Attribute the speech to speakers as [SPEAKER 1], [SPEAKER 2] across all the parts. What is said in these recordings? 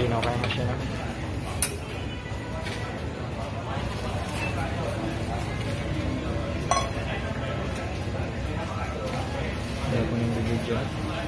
[SPEAKER 1] Innova Machine Dia punya video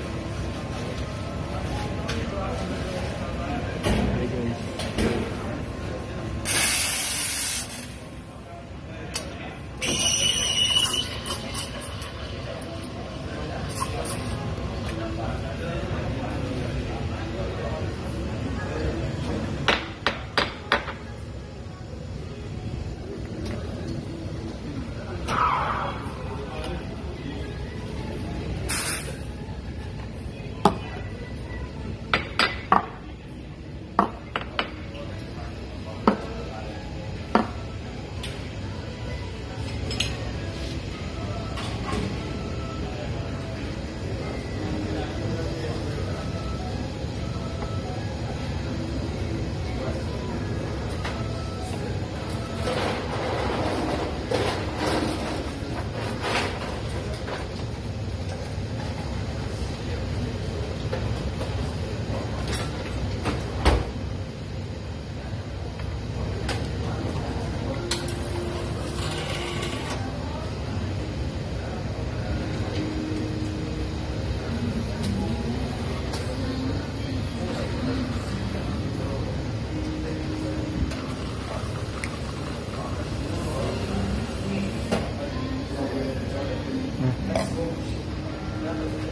[SPEAKER 1] Yani,